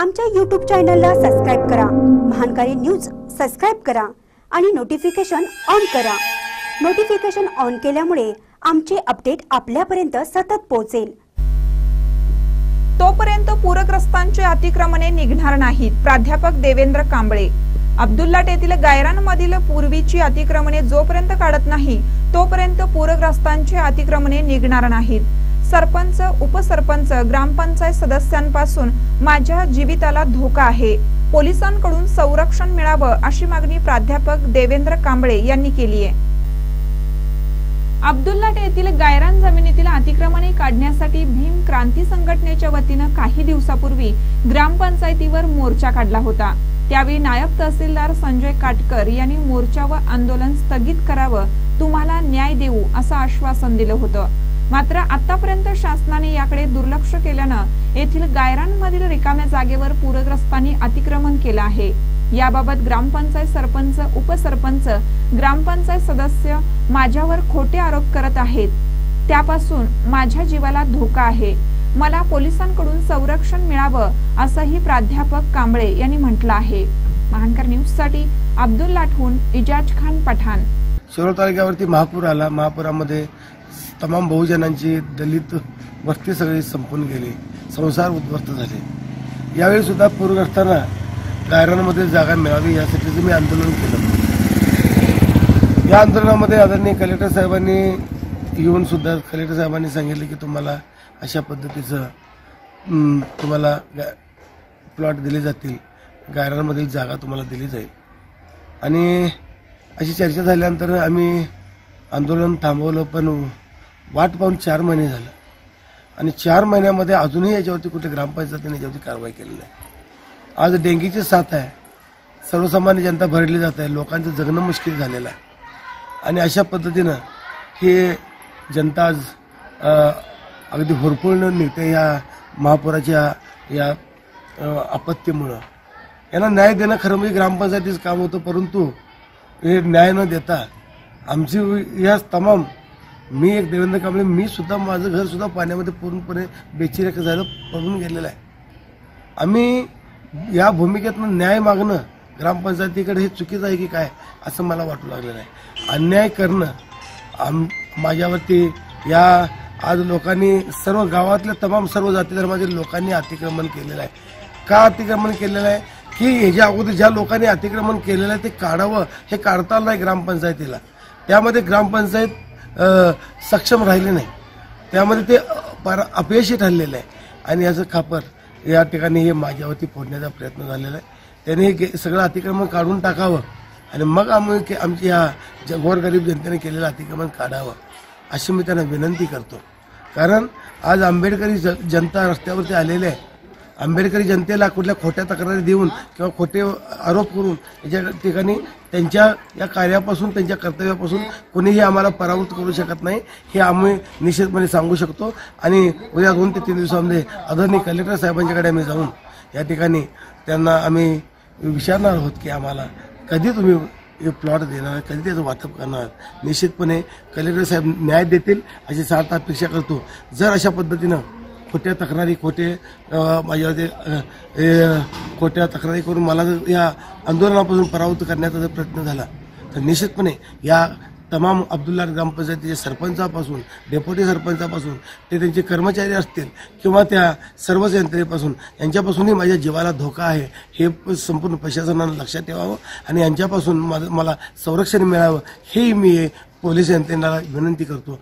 आमच्या यूट्यूब चॅनलला सबस्क्राईब करा. महानकारी न्यूज सबस्क्राईब करा आणि नोटिफिकेशन ऑन करा. नोटिफिकेशन ऑन केल्यामुळे आमचे अपडेट आपल्यापर्यंत सतत पोहोचेल. तोपर्यंत पूरग्रस्तांचे अतिक्रमणे निघणार नाहीत. प्राध्यापक देवेंद्र कांबळे. अब्दुल्लाट येथील गायरानमधील पूर्वीची अतिक्रमणे जोपर्यंत काढत नाही तोपर्यंत पूरग्रस्तांचे अतिक्रमणे निघणार नाहीत. सरपंच उपसरपंच ग्रामपंचायत सदस्यांपासून माझ्या जीविताला धोका आहे. पोलिसांकडून संरक्षण मिळावं अशी मागणी प्राध्यापक देवेंद्र कांबळे यांनी केली आहे. अब्दुल्लाट येथील गायरान जमिनीतील अतिक्रमणे काढण्यासाठी भीम क्रांती संघटनेच्या वतीनं काही दिवसापूर्वी ग्रामपंचायतीवर मोर्चा काढला होता. त्यावेळी नायब तहसीलदार संजय काटकर यांनी मोर्चा व आंदोलन स्थगित करावं तुम्हाला न्याय देऊ असं आश्वासन दिलं होतं. मात्र आतापर्यंत शासनाने याकडे दुर्लक्ष केल्यानं येथील गायरांमधील रिकाम्या जागेवर पूरग्रस्तांनी अतिक्रमण केलं आहे. याबाबत ग्रामपंचायत सरपंच उपसरपंच ग्रामपंचायत सदस्य माझ्यावर खोटे आरोप करत आहेत. त्यापासून माझ्या जीवाला धोका आहे. मला पोलिसांकडून संरक्षण मिळावं असंही प्राध्यापक कांबळे यांनी म्हटलं आहे. महानकर न्यूजसाठी अब्दुल लाठून इजाज खान पठाण. शिरोळ तालुक्यावरती महापूर आला. महापुरामध्ये तमाम बहुजनांची दलित वस्ती सगळी संपून गेली. संसार उद्ध्वस्त झाले. यावेळी सुद्धा पूरग्रस्तांना गायरांमध्ये जागा मिळावी यासाठी मी आंदोलन केलं. या आंदोलनामध्ये आदरणीय कलेक्टर साहेबांनी येऊन सुद्धा कलेक्टर साहेबांनी सांगितले की तुम्हाला अशा पद्धतीचं तुम्हाला प्लॉट दिले जातील. गायरांमधील जागा तुम्हाला दिली जाईल. आणि अशी चर्चा झाल्यानंतर आम्ही आंदोलन थांबवलं पण वाट पाहून चार महिने झालं. आणि चार महिन्यामध्ये अजूनही याच्यावरती कुठे ग्रामपंचायतीने याच्यावरती कारवाई केली नाही. आज डेंगीची साथ आहे. सर्वसामान्य जनता भरली जात आहे. लोकांचं जगणं मुश्किल झालेलं आहे. आणि अशा पद्धतीनं हे जनता आज अगदी होरपळून निघते या महापुराच्या या आपत्तीमुळं. यांना न्याय देणं खरं म्हणजे ग्रामपंचायतीचं काम होतं परंतु हे न्याय न देता आमची या तमाम मी एक देवेंद्र कांबळे मी सुद्धा माझं घर सुद्धा पाण्यामध्ये पूर्णपणे बेचिरेख झालं पडून गेलेलं आहे. आम्ही या भूमिकेतनं न्याय मागणं ग्रामपंचायतीकडे हे चुकीचं आहे की काय असं मला वाटू लागलेलं आहे. अन्याय करणं आम माझ्यावरती या आज लोकांनी सर्व गावातल्या तमाम सर्व जाती धर्मातील लोकांनी अतिक्रमण केलेलं आहे. का अतिक्रमण केलेलं आहे? की ह्याच्या अगोदर ज्या लोकांनी अतिक्रमण केलेलं आहे ते काढावं हे काढता आलं नाही ग्रामपंचायतीला. त्यामध्ये ग्रामपंचायत सक्षम राहिले नाही. त्यामध्ये ते पार अपयशी ठरलेलं आहे. आणि याचं खापर या ठिकाणी हे माझ्यावरती फोडण्याचा प्रयत्न झालेला आहे. त्याने हे सगळं अतिक्रमण काढून टाकावं. आणि मग आम्ही के- आमची ह्या जगभर गोरगरीब जनतेने केलेलं अतिक्रमण काढावं अशी मी त्यांना विनंती करतो. कारण आज आंबेडकरी जनता रस्त्यावरती आलेले आहे. आंबेडकरी जनतेला कुठल्या खोट्या तक्रारी देऊन किंवा खोटे आरोप करून याच्या ठिकाणी त्यांच्या या कार्यापासून त्यांच्या कर्तव्यापासून कोणीही आम्हाला परावृत्त करू शकत नाही हे आम्ही निश्चितपणे सांगू शकतो. आणि उद्या दोन ते तीन दिवसामध्ये आदरणीय कलेक्टर साहेबांच्याकडे आम्ही जाऊन या ठिकाणी त्यांना आम्ही विचारणार आहोत की आम्हाला कधी तुम्ही हे प्लॉट देणार कधी त्याचं वाटप करणार? निश्चितपणे कलेक्टर साहेब न्याय देतील अशी सार्थ अपेक्षा करतो. जर अशा पद्धतीनं खोट्या तक्रारी खोटे माझ्या खोट्या तक्रारी करून मला जर या आंदोलनापासून परावृत्त करण्याचा जर प्रयत्न झाला तर निश्चितपणे या तमाम अब्दुल्ला ग्रामपंचायतीच्या सरपंचापासून डेप्युटी सरपंचापासून ते त्यांचे कर्मचारी असतील किंवा त्या सर्वच यंत्रणेपासून यांच्यापासूनही माझ्या जीवाला धोका आहे हे संपूर्ण प्रशासनानं लक्षात ठेवावं आणि यांच्यापासून माझं मला संरक्षण मिळावं हेही मी पोलीस यंत्रणेला विनंती करतो.